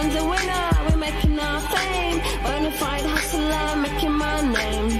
Everyone's a winner, we're making our fame. Bonafide hustler, making my name.